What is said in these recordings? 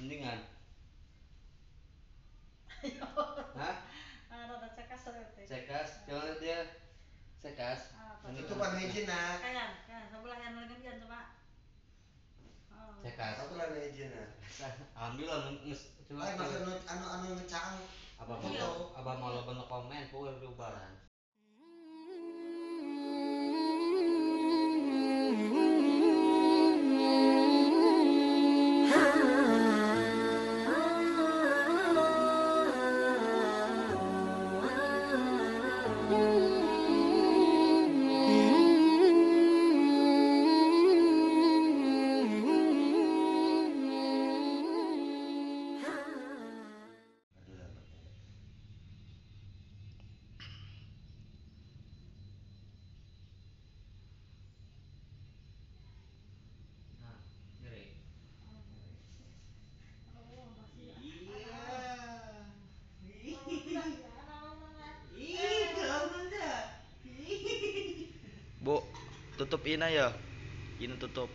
mendingan Hah? Ah, rada cekas teh. cekas coba lihat dia cekas Ah, Itu pan hiji na. Kayan, kayan sebelah yang lagi kan coba. Oh. cekas Satu lah hiji na. alhamdulillah nges coba Ay masa anu anu Iya. mau apa mau lo bentuk komen pokoknya nah tutup ina ya. Ini tutup.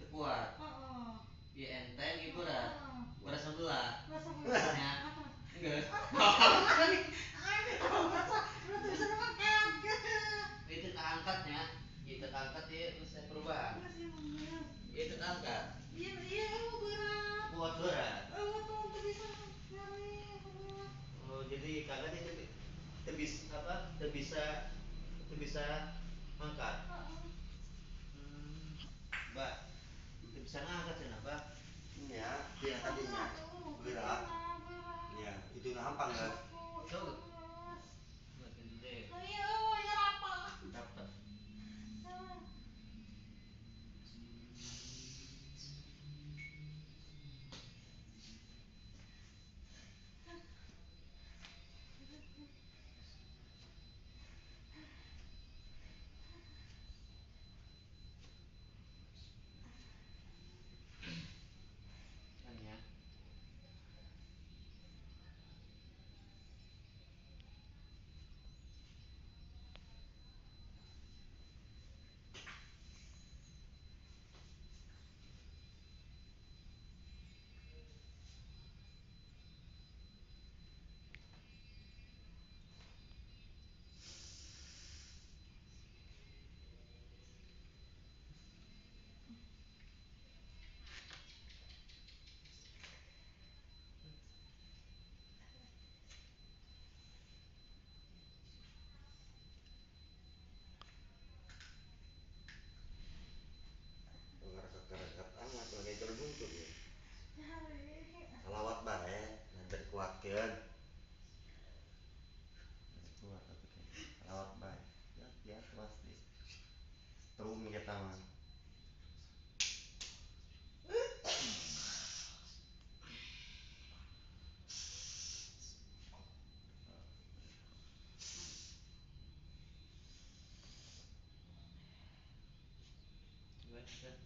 Terkuat Oh, oh. iya enteng iya berat Oh. berat sebelah Rasa berat. Ya. Apa? enggak makan. itu angkatnya itu angkat ya bisa perubahan itu angkat Iya, iya, berat. kuat berat Eh, nyari berat. oh jadi kagak itu bisa apa bisa bisa angkat Oh, oh. hmm. mbak itu bisa ngangkat sih apa Ya, dia tadinya berat. Ya, itu gampang. Coba. relationship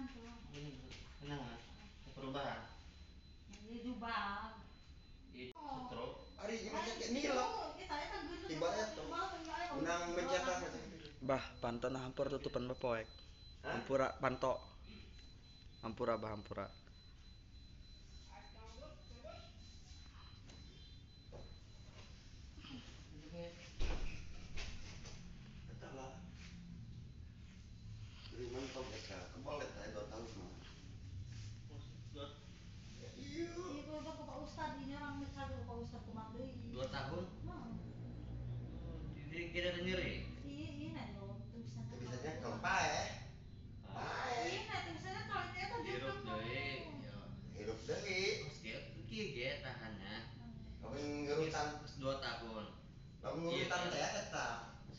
lang to. Ano perubahan? Medyo jubah. Unang Bah, panto na tutupan ba poek? Hampura, panto. Hampura ba, hampura? kita sendiri iya iya nanti bisa bisa ya. kalau pae pae iya nanti bisa kalau dia tuh hirup deui hirup deui setiap kieu ge tahannya ngerutan. Dua tahun. Lamun iya, ngurutan teh iya. ya, eta?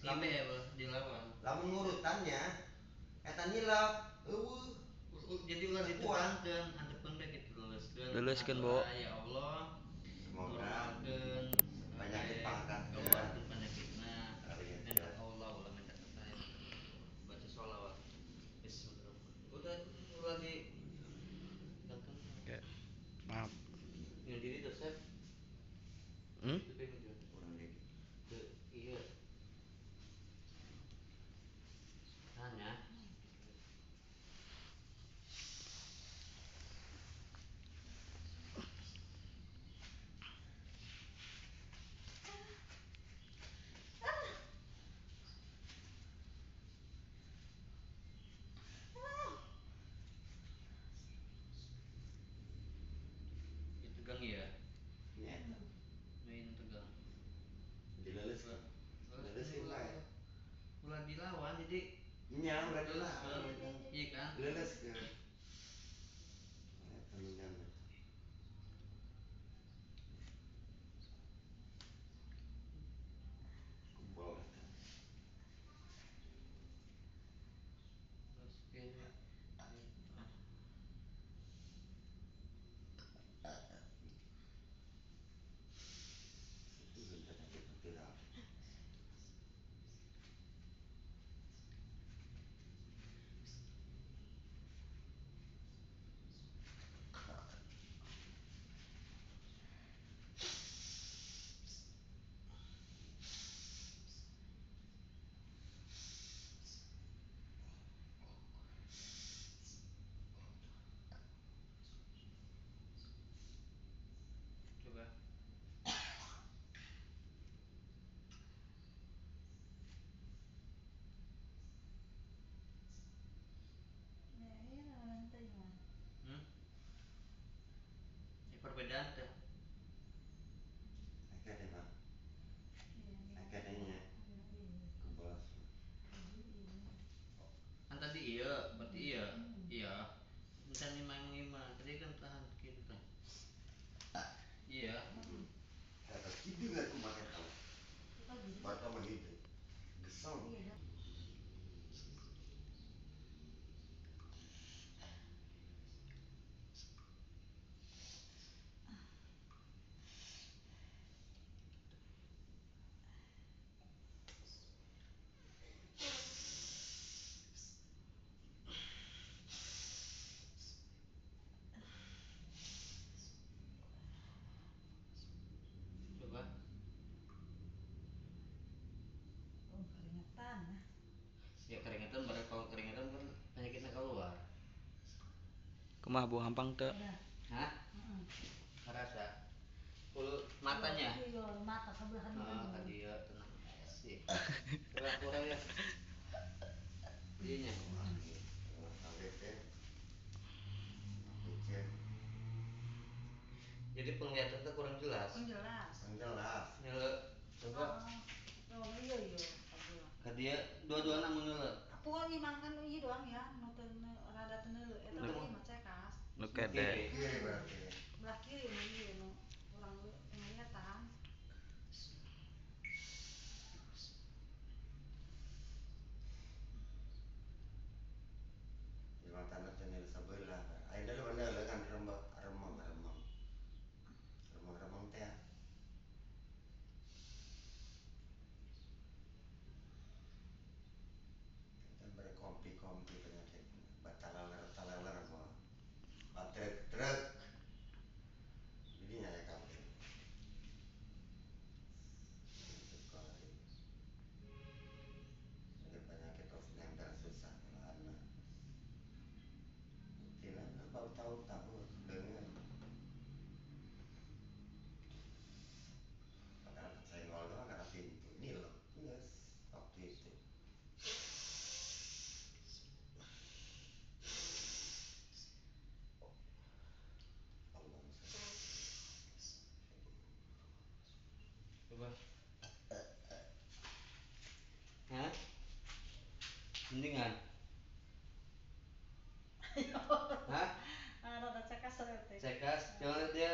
Lamun ya, di lawan. Lamun ngurutannya eta nilap jadi ulah itu anteun anteun bae kitu luluskeun luluskeun bo. Ya Allah semoga banyak dipangkat of it. 更也 варианты kumaha bu hampang teu Udah. hah? Heeh. ngerasa? Full matanya? Iya, mata sebelah ah dulu. tadi ya tenang. Sih. Kurang kurang ya. Iya ABT Bikin jadi penglihatan tuh kurang jelas? Kan jelas. Kan jelas. Nyele coba. Oh, oh, iya iya. Sebelah. ke dia dua-dua namun nyele? Aku kan imang kan iya doang ya, ne- rada teu neuleu eta Nu- mah mah coba hah? Mendingan hah? Ah, rada cekas teh. cekas? Coba lihat dia.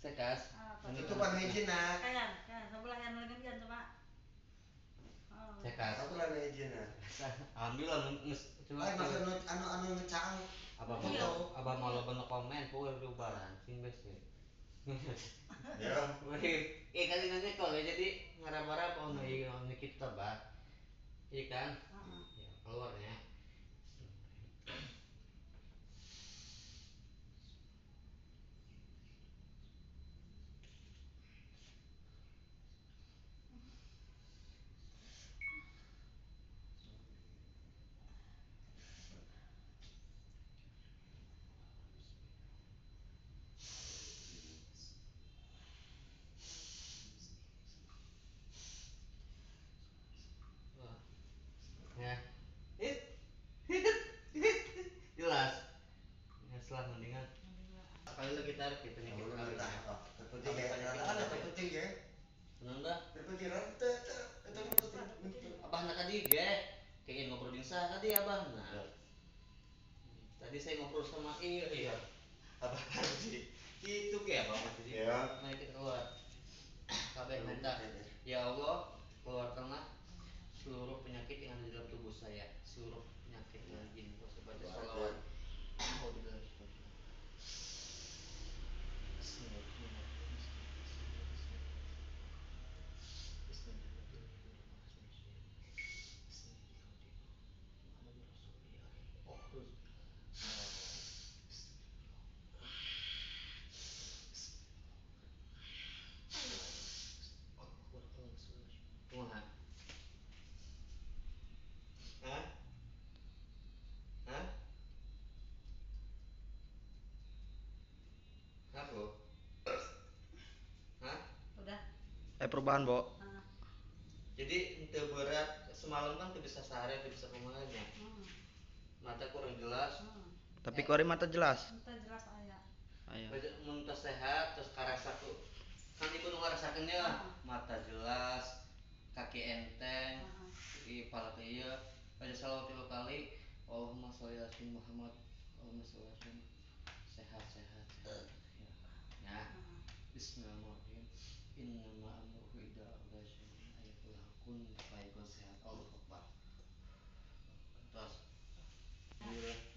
Cekas? Ah, Ini Itu pan hiji nak. Kayan, kayan. Sebelah yang lengan kan coba. Oh. cekas? Satu lah hiji nak. Ambil lah nges coba Ah, masa anu anu anu ngecang abah mau Iya. abah mau lo bener komen puer di ubaran sing bes ya eh kali nanti kalau jadi ngarap-ngarap oh no iya oh, kita bah iya kan? Heeh. ya keluarnya Wah. ya hit hit hit jelas ya setelah mendingan kali lagi tarik gitu nih kita kali Terpenting ya, ada terpenting ya. Bener dah Terpenting rante, itu itu abah nak tadi ge kayak ngobrol dengan saya tadi abah nah tadi saya ngobrol sama iya iya abah tadi itu kayak apa tadi Ya. mari kita keluar kabeh minta ya Allah keluarkanlah seluruh penyakit yang ada di dalam tubuh saya. Seluruh penyakit yang jin saya. Baca. sholawat. Alhamdulillah. Hah? Hah? Apa? Hah? Udah. eh perubahan bo Heeh. Jadi ente berat semalam kan tuh bisa sehari tuh bisa ke mana Heeh. mata kurang jelas Heeh. tapi kuari mata jelas Ente jelas aya. ayo mun tos sehat terus karasa tuh kan ibu nu ngarasakeunnya Ah. mata jelas salawat tiga kali. Allahumma sholli ala Muhammad. Allahumma sholli ala sehat sehat sehat. Ya. Nah Bismillahirrahmanirrahim. Innama amruhu idza arada syai'an ayatul hakun. Fayakun sehat. Allah Akbar. Terus. Alhamdulillah